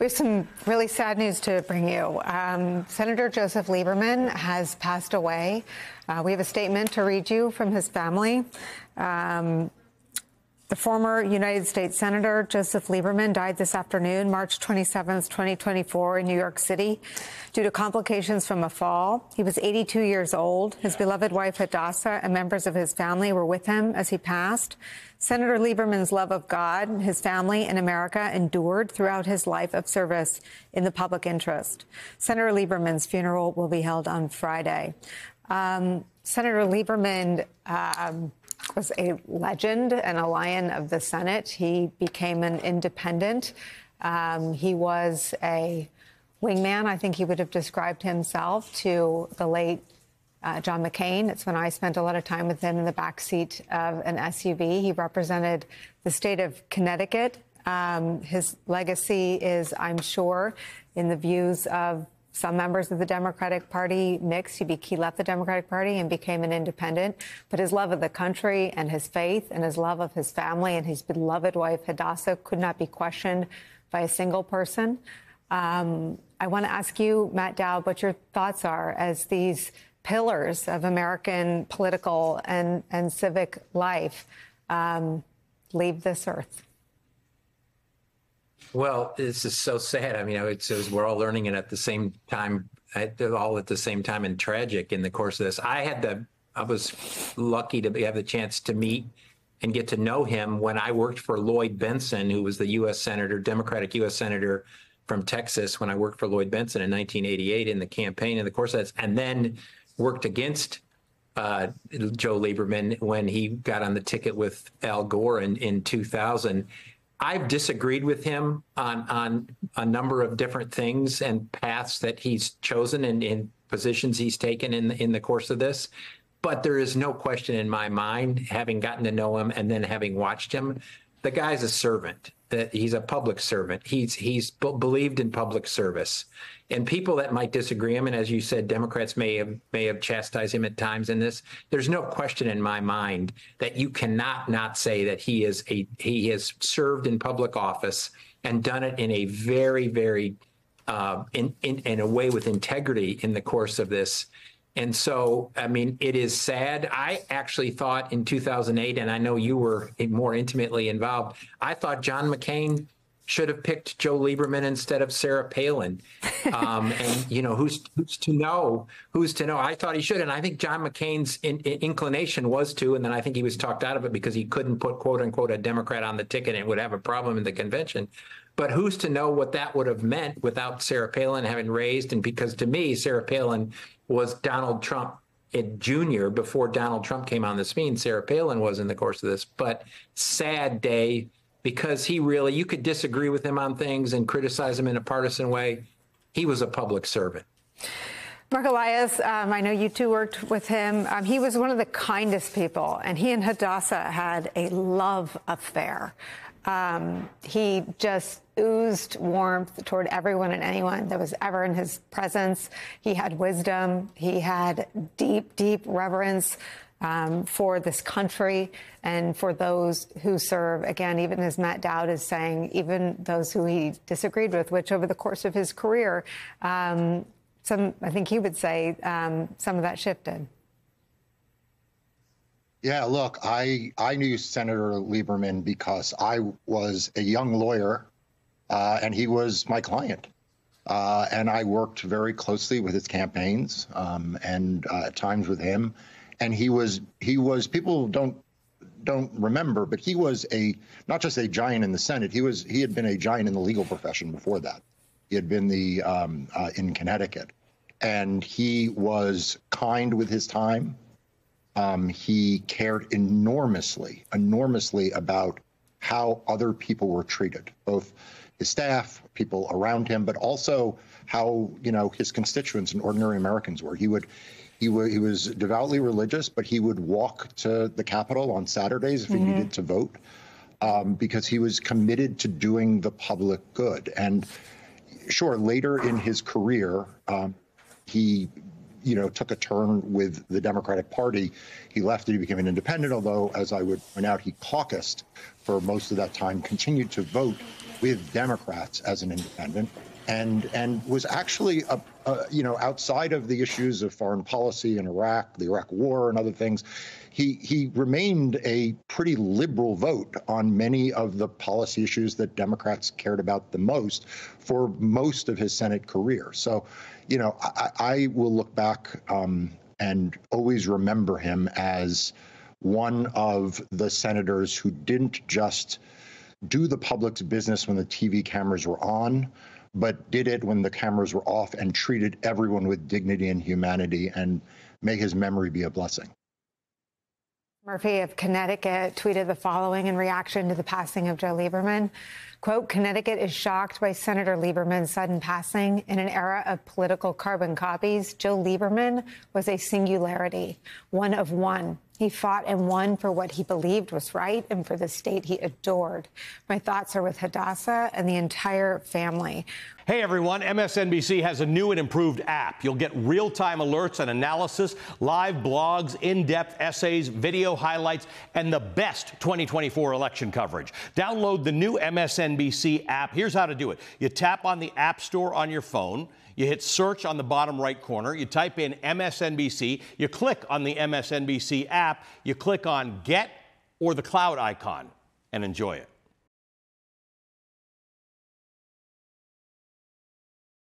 We have some really sad news to bring you. Um, Senator Joseph Lieberman has passed away. Uh, we have a statement to read you from his family. Um, the former United States Senator Joseph Lieberman died this afternoon, March 27, 2024, in New York City due to complications from a fall. He was 82 years old. His beloved wife, Hadassah, and members of his family were with him as he passed. Senator Lieberman's love of God, his family, and America endured throughout his life of service in the public interest. Senator Lieberman's funeral will be held on Friday. Um, Senator Lieberman um, was a legend and a lion of the Senate. He became an independent. Um, he was a wingman, I think he would have described himself to the late uh, John McCain. It's when I spent a lot of time with him in the back seat of an SUV. He represented the state of Connecticut. Um, his legacy is, I'm sure, in the views of some members of the Democratic Party mixed. He, be, he left the Democratic Party and became an independent. But his love of the country and his faith and his love of his family and his beloved wife, Hadassah, could not be questioned by a single person. Um, I want to ask you, Matt Dowd, what your thoughts are as these pillars of American political and, and civic life um, leave this earth. Well, this is so sad. I mean, it's, it's, we're all learning it at the same time, all at the same time, and tragic in the course of this. I had the, I was lucky to have the chance to meet and get to know him when I worked for Lloyd Bentsen, who was the U.S. senator, Democratic U.S. senator from Texas, when I worked for Lloyd Bentsen in 1988 in the campaign in the course of this, and then worked against uh, Joe Lieberman when he got on the ticket with Al Gore in, in 2000. I've disagreed with him on on a number of different things and paths that he's chosen and in positions he's taken in in the course of this. But there is no question in my mind, having gotten to know him and then having watched him, the guy's a servant. That he's a public servant. He's he's b- believed in public service, and people that might disagree him, and as you said, Democrats may have may have chastised him at times in this. There's no question in my mind that you cannot not say that he is a he has served in public office and done it in a very very uh, in, in in a way with integrity in the course of this and so, I mean, it is sad. I actually thought in 2008, and I know you were more intimately involved, I thought John McCain should have picked Joe Lieberman instead of Sarah Palin. Um, and, you know, who's, who's to know? Who's to know? I thought he should. And I think John McCain's in, in, inclination was to. And then I think he was talked out of it because he couldn't put, quote unquote, a Democrat on the ticket and would have a problem in the convention. But who's to know what that would have meant without Sarah Palin having raised? And because to me, Sarah Palin was Donald Trump Jr. before Donald Trump came on the scene. Sarah Palin was in the course of this, but sad day because he really, you could disagree with him on things and criticize him in a partisan way. He was a public servant. Marc Elias, um, I know you two worked with him. Um, he was one of the kindest people, and he and Hadassah had a love affair. Um, he just oozed warmth toward everyone and anyone that was ever in his presence. He had wisdom. He had deep, deep reverence um, for this country and for those who serve. Again, even as Matt Dowd is saying, even those who he disagreed with, which over the course of his career, um, some I think he would say um, some of that shifted. Yeah, look, I I knew Senator Lieberman because I was a young lawyer, uh, and he was my client, uh, and I worked very closely with his campaigns um, and uh, at times with him, and he was he was people don't don't remember, but he was a not just a giant in the Senate. He was he had been a giant in the legal profession before that. He had been the um, uh, in Connecticut, and he was kind with his time. Um, he cared enormously, enormously about how other people were treated, both his staff, people around him, but also how you know his constituents and ordinary Americans were. He would. He, w- he was devoutly religious, but he would walk to the Capitol on Saturdays if he mm-hmm. needed to vote um, because he was committed to doing the public good. And sure, later in his career, um, he you know, took a turn with the Democratic Party. He left and he became an independent, although, as I would point out, he caucused for most of that time, continued to vote with Democrats as an independent, and and was actually a, a, you know outside of the issues of foreign policy in Iraq, the Iraq War, and other things. He, he remained a pretty liberal vote on many of the policy issues that Democrats cared about the most for most of his Senate career. So, you know, I, I will look back um, and always remember him as one of the senators who didn't just do the public's business when the TV cameras were on, but did it when the cameras were off and treated everyone with dignity and humanity. And may his memory be a blessing. Murphy of Connecticut tweeted the following in reaction to the passing of Joe Lieberman. Quote, Connecticut is shocked by Senator Lieberman's sudden passing. In an era of political carbon copies, Joe Lieberman was a singularity, one of one. He fought and won for what he believed was right and for the state he adored. My thoughts are with Hadassah and the entire family. Hey everyone, MSNBC has a new and improved app. You'll get real time alerts and analysis, live blogs, in depth essays, video highlights, and the best 2024 election coverage. Download the new MSNBC app. Here's how to do it you tap on the App Store on your phone. You hit search on the bottom right corner. You type in MSNBC. You click on the MSNBC app. You click on Get or the cloud icon and enjoy it.